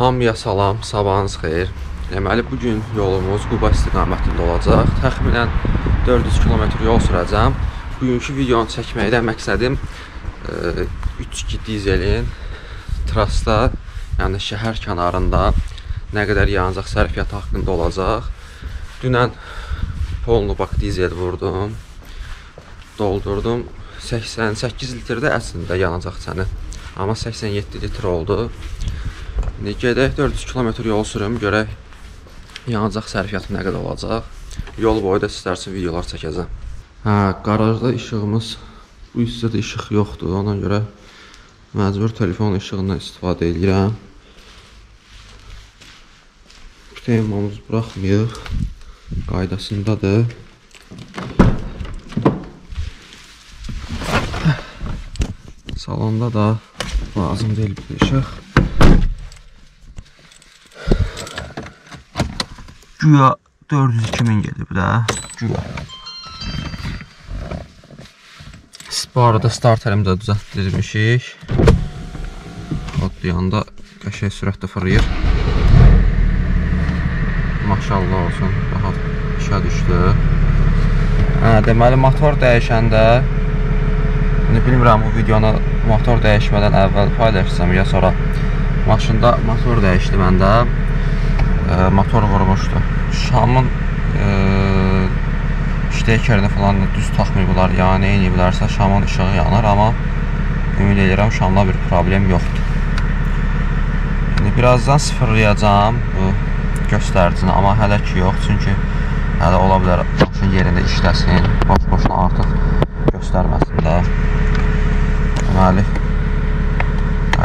Hamıya salam, sabahınız xeyir. Deməli, bugün yolumuz Quba istiqamətində olacaq. Təxminən 400 km yol sürəcəm. Bugünkü videonu çəkməkdə məqsədim 3-2 dizelin trasda, yəni şəhər kənarında nə qədər yanacaq sərfiyyatı haqqında olacaq. Dünən polnu bak dizel vurdum. Doldurdum. 88 litrdə əslində yanacaq səni. Amma 87 litr oldu. İndi gedək 400 km yol sürüm, görək yanacaq sərfiyyatı nə qədər olacaq. Yol boyu da üçün videolar çəkəcəm. Hə, qarajda işığımız bu hissədə işıq yoxdur. Ona görə məcbur telefon işığından istifadə edirəm. Temamız buraxmayıq. Qaydasındadır. Salonda da lazım deyil bir işıq. Güya 402 min gedib də. Güya. Bu arada starterimi də düzəltdirmişik. Atlayanda qəşəng sürətdə fırlayır. Maşallah olsun, rahat işə düşdü. Hə, deməli motor dəyişəndə İndi bilmirəm bu videonu motor dəyişmədən əvvəl paylaşsam ya sonra maşında motor dəyişdi məndə e, motor vurmuşdu Şamın e, ştekerini falan düz taxmayıblar yəni eyniyiblərsə Şamın işığı yanar amma ümid edirəm Şamda bir problem yoxdur. İndi birazdan sıfırlayacağım bu göstəricini amma hələ ki yox çünki hələ ola bilər maşın yerində işləsin boş-boşuna artıq göstərməsin də. Deməli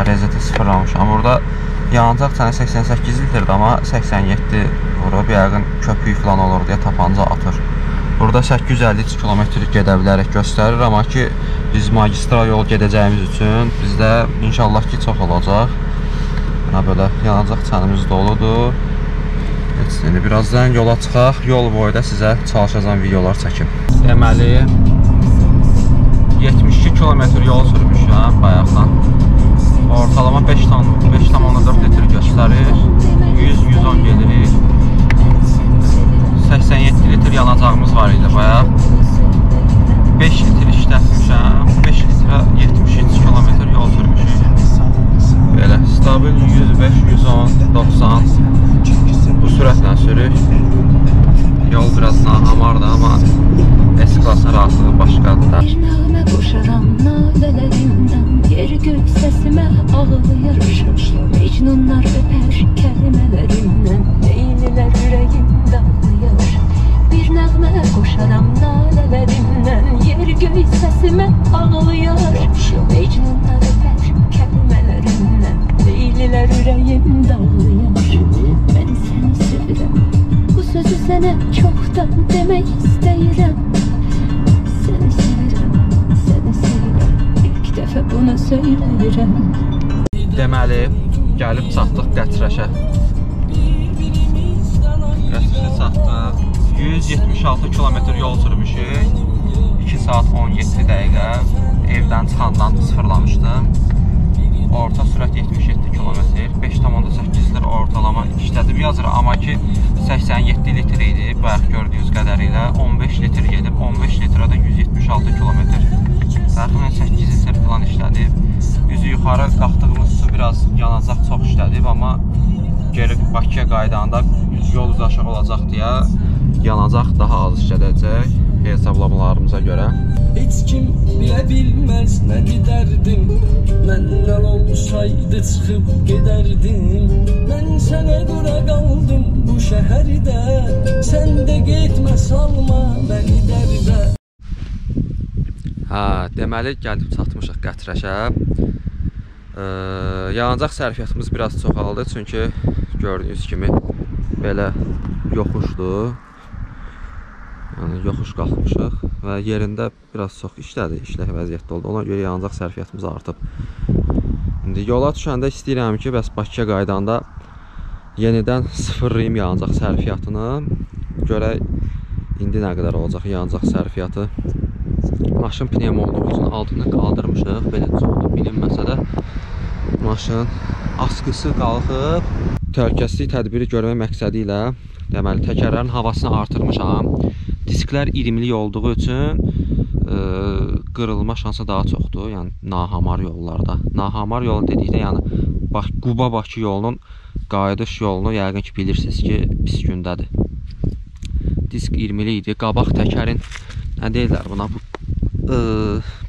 rezeti sıfırlamışam. Burada yanacaq sənə 88 litrdir, amma 87 vurub, yəqin köpük falan olur deyə tapanca atır. Burada 850 km gedə bilərək göstərir, amma ki biz magistral yol gedəcəyimiz üçün bizdə inşallah ki çox olacaq. Ha belə yanacaq çənimiz doludur. İndi birazdan yola çıxaq. Yol boyu da sizə çalışacağam videolar çəkim. Deməli 72 kilometr yol sürmüşəm bayaqdan. Ortalama 5,4 litr göstərir. 100-110 gedirik. 87 litr yanacağımız var idi bayaq. 5 litr işlətmişəm. 5 litrə 73 kilometr yol sürmüşük. Belə stabil 105, 110, 90 bu sürətlə sürük. Yol biraz nahamardır, amma S-klasın rahatlığı başqadır da. Nəğmə qoşaram nalələrimdən Yer göy səsimə ağlayır Mecnunlar öpər kəlimələrimdən Leylilər ürəyim dağlayır Bir nəğmə qoşaram nalələrimdən Yer göy səsimə ağlayır Mecnunlar 176 kilometr yol sürmüşük. 2 saat 17 dəqiqə. Evdən çıxandan sıfırlamışdım. Orta sürət 77 km, 5,8 litr ortalama işlədib yazır, amma ki 87 litr idi, bayaq gördüyünüz qədərilə 15 litr gedib, 15 litrə də 176 km. Təxminən 8 litr falan işlədib. Üzü yuxarı qalxdığımız su biraz yanacaq çox işlədib, amma geri Bakıya qaydanda yol aşağı olacaq deyə yanacaq daha az işlədəcək hesablamalarımıza görə. Heç kim bilə bilməz nədir dərdim Məndən olsaydı çıxıb gedərdim Mən sənə qura qaldım bu şəhərdə Sən də getmə salma məni dərdə Hə, deməli gəlib çatmışıq Qətrəşə. Yanacaq sərfiyyatımız biraz çoxaldı, çünki gördüyünüz kimi belə yoxuşdur. Yəni yoxuş qalxmışıq və yerində biraz çox işlədi, işlək vəziyyətdə oldu. Ona görə yanacaq sərfiyyatımız artıb. İndi yola düşəndə istəyirəm ki, bəs Bakıya qaydanda yenidən sıfırlayım yanacaq sərfiyyatını. Görək indi nə qədər olacaq yanacaq sərfiyyatı. Maşın pnevm olduğu üçün altını qaldırmışıq. Belə çoxdur bilinməsə də maşın askısı qalxıb. Təhlükəsizlik tədbiri görmək məqsədi ilə deməli təkərlərin havasını artırmışam. Disklər 20-lik olduğu üçün ə, qırılma şansı daha çoxdur. Yəni nahamar yollarda. Nahamar yol dedikdə yəni bax Quba Bakı yolunun qayıdış yolunu yəqin ki bilirsiniz ki, pis gündədir. Disk 20-lik idi. Qabaq təkərin nə deyirlər buna? Bu ə,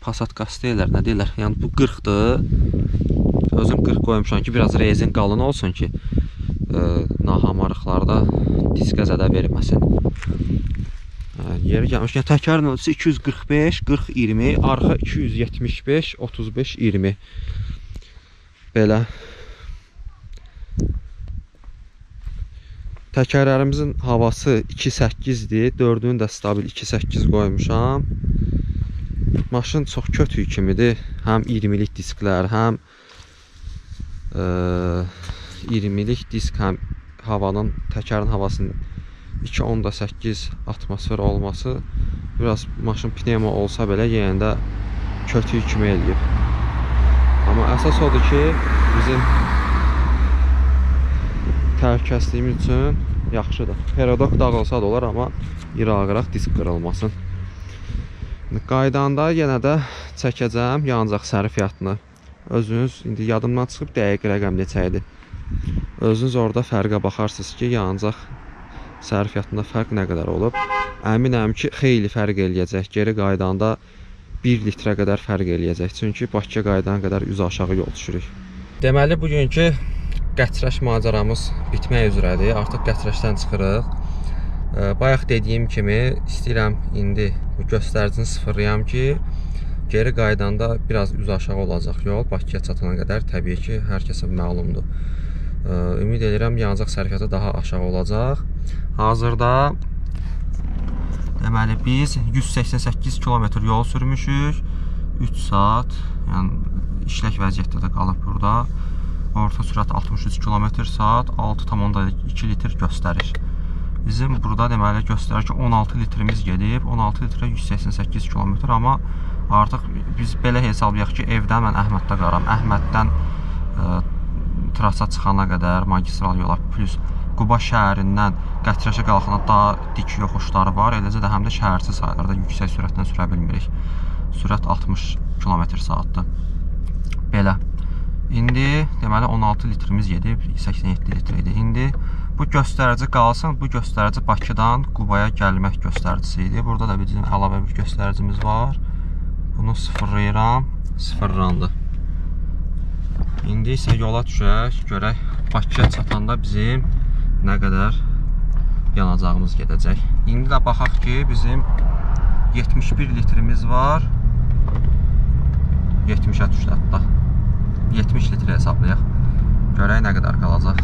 Passat qaz deyirlər, nə deyirlər? Yəni bu 40-dır. Özüm 40 qoymuşam ki, biraz rezin qalın olsun ki, ə, nahamarlıqlarda diskə zədə verməsin. Ə, yeri gəlmişkən təkərin ölçüsü 245, 40, 20, arxa 275, 35, 20. Belə. Təkərlərimizin havası 2.8-dir. 4-ünü də stabil 2.8 qoymuşam. Maşın çox kötü kimidir. Həm 20-lik disklər, həm ə, 20-lik disk, həm havanın, təkərin havasının 2.8 atmosfer olması biraz maşın pnevma olsa belə yenə də kötü kimi eləyib. Amma əsas odur ki, bizim təhlükəsizliyimiz üçün yaxşıdır. Perodok dağılsa da olar, amma iraq-iraq disk qırılmasın. Qaydanda yenə də çəkəcəm yanacaq sərfiyyatını. Özünüz indi yadımdan çıxıb dəqiq rəqəm neçə idi. Özünüz orada fərqə baxarsınız ki, yanacaq sərfiyyatında fərq nə qədər olub. Əminəm ki, xeyli fərq eləyəcək. Geri qaydanda 1 litrə qədər fərq eləyəcək. Çünki Bakıya qayıdan qədər üz aşağı yol düşürük. Deməli bugünkü Qətrəş macəramız bitmək üzrədir. Artıq Qətrəşdən çıxırıq. Bayaq dediyim kimi istəyirəm indi bu göstəricini sıfırlayam ki, geri qaydanda biraz üz aşağı olacaq yol Bakıya çatana qədər təbii ki, hər kəsə məlumdur. Ümid edirəm yanacaq sərfiyyatı daha aşağı olacaq. Hazırda deməli biz 188 kilometr yol sürmüşük. 3 saat, yəni işlək vəziyyətdə də qalıb burada. Orta sürət 63 km/saat, 6,2 litr göstərir. Bizim burada deməli göstərir ki, 16 litrimiz gedib, 16 litrə 188 km, amma artıq biz belə hesablayaq ki, evdən mən Əhməddə qaram. Əhməddən ə, trasa çıxana qədər magistral yola plus Quba şəhərindən Qətrəşə qalxana daha dik yoxuşları var. Eləcə də həm də şəhərçi sayılarda yüksək sürətlə sürə bilmirik. Sürət 60 km/saatdır. Belə. İndi deməli 16 litrimiz gedib, 87 litr idi. İndi bu göstərici qalsın. Bu göstərici Bakıdan Qubaya gəlmək göstəricisi idi. Burada da bizim əlavə bir göstəricimiz var. Bunu sıfırlayıram. Sıfırlandı. İndi isə yola düşək. Görək Bakıya çatanda bizim nə qədər yanacağımız gedəcək. İndi də baxaq ki, bizim 71 litrimiz var. 70-ə düşdü hətta. 70 litre hesablayaq. Görək nə qədər qalacaq.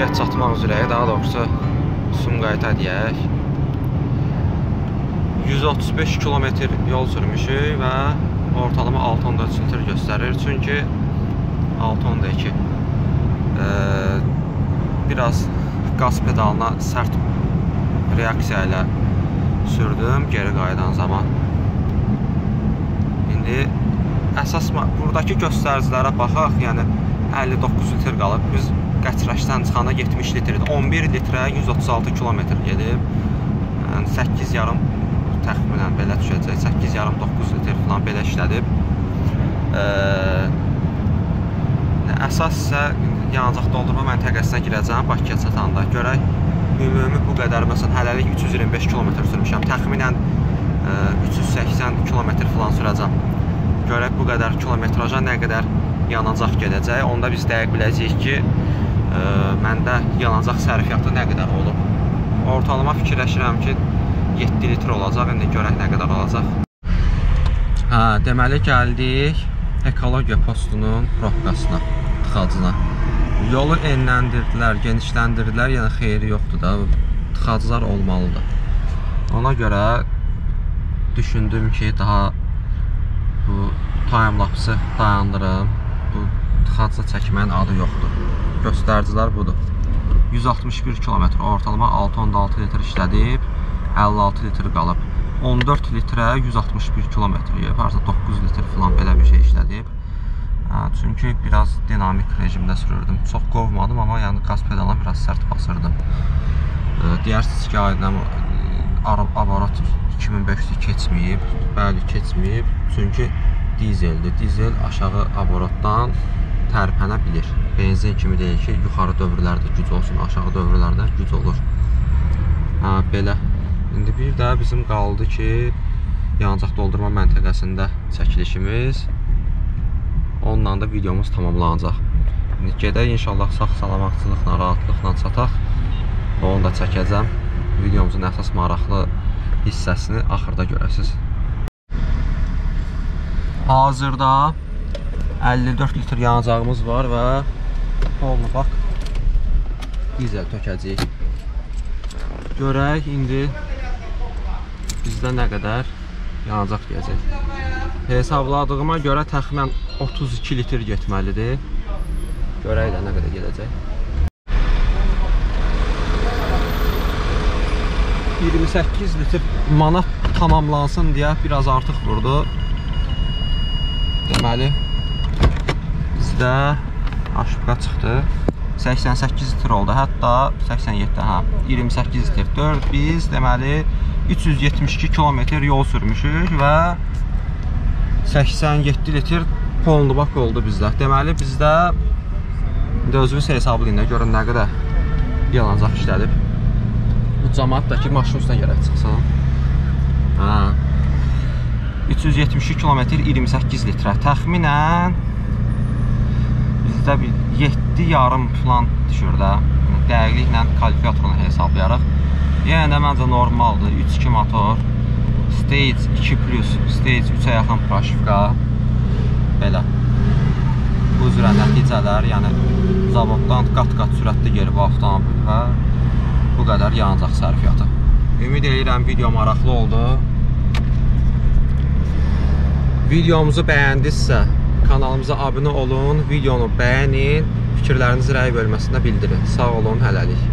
Bakıya çatmaq üzrəyik, daha doğrusu Sumqayıta deyək. 135 kilometr yol sürmüşük və ortalama 6.4 litr göstərir. Çünki 6.2 e, biraz qaz pedalına sərt reaksiya ilə sürdüm geri qayıdan zaman. İndi əsas buradakı göstəricilərə baxaq, yəni 59 litr qalıb. Biz Qəçrəşdən çıxanda 70 litrdir. 11 litrə 136 kilometr gedib. Yəni 8 yarım təxminən belə düşəcək. 8 yarım 9 litr falan belə işlədib. Ee, əsas isə yanacaq doldurma məntəqəsinə girəcəm Bakıya çatanda. Görək ümumi bu qədər məsələn hələlik 325 kilometr sürmüşəm. Təxminən e, 380 kilometr falan sürəcəm. Görək bu qədər kilometraja nə qədər yanacaq gedəcək. Onda biz dəqiq biləcəyik ki, ə, məndə yanacaq sərfiyyatı nə qədər olub. Ortalama fikirləşirəm ki, 7 litr olacaq. İndi görək nə qədər olacaq. Hə, deməli gəldik ekologiya postunun probkasına, tıxacına. Yolu enləndirdilər, genişləndirdilər, yəni xeyri yoxdur da. Tıxaclar olmalıdır. Ona görə düşündüm ki, daha bu time-lapse dayandırım. Bu tıxacla çəkməyin adı yoxdur. Göstəricilər budur. 161 km ortalama 6.6 litr işlədib, 56 litr qalıb. 14 litrə 161 km yaparsa 9 litr falan belə bir şey işlədib. Hə, çünki biraz dinamik rejimdə sürürdüm. Çox qovmadım, amma yəni qaz pedalına biraz sərt basırdım. E, Deyərsiniz ki, aydın abarat 2500 keçməyib. Bəli, keçməyib. Çünki dizeldir. Dizel aşağı abaratdan tərpənə bilir. Benzin kimi deyil ki, yuxarı dövrlərdə güc olsun, aşağı dövrlərdə güc olur. Hə, belə. İndi bir də bizim qaldı ki, yanacaq doldurma məntəqəsində çəkilişimiz. Onunla da videomuz tamamlanacaq. İndi gedək inşallah sağ-salamatçılıqla, rahatlıqla çataq. Onu da çəkəcəm. Videomuzun əsas maraqlı hissəsini axırda görəsiniz. Hazırda 54 litr yanacağımız var və olma bax dizel tökəcəyik. Görək indi bizdə nə qədər yanacaq gələcək. Hesabladığıma görə təxminən 32 litr getməlidir. Görək də nə qədər gedəcək. 28 litr manat tamamlansın deyə biraz artıq vurdu. Deməli bizdə aşıbqa çıxdı. 88 litr oldu. Hətta 87, hə, 28 litr. 4 biz deməli 372 kilometr yol sürmüşük və 87 litr polnu bak oldu bizdə. Deməli bizdə özünüz hesablayın da görün nə qədər yanacaq işlədib. Bu cəmaət də ki maşın üstünə gərək çıxsın. Hə. 372 kilometr 28 litrə. Təxminən bizdə bir 7 yarım plan düşür də. Dəqiqliklə kalkulyatorla hesablayaraq. Yəni də məncə normaldır. 3-2 motor. Stage 2 plus, stage 3-ə yaxın proşivka. Belə. Bu üzrə nəticələr, yəni zavoddan qat-qat sürətli gelir bu avtomobil və bu qədər yanacaq sərfiyyatı. Ümid edirəm video maraqlı oldu. Videomuzu bəyəndinizsə, kanalımıza abunə olun, videonu bəyənin, fikirlərinizi rəy bölməsində bildirin. Sağ olun, hələlik.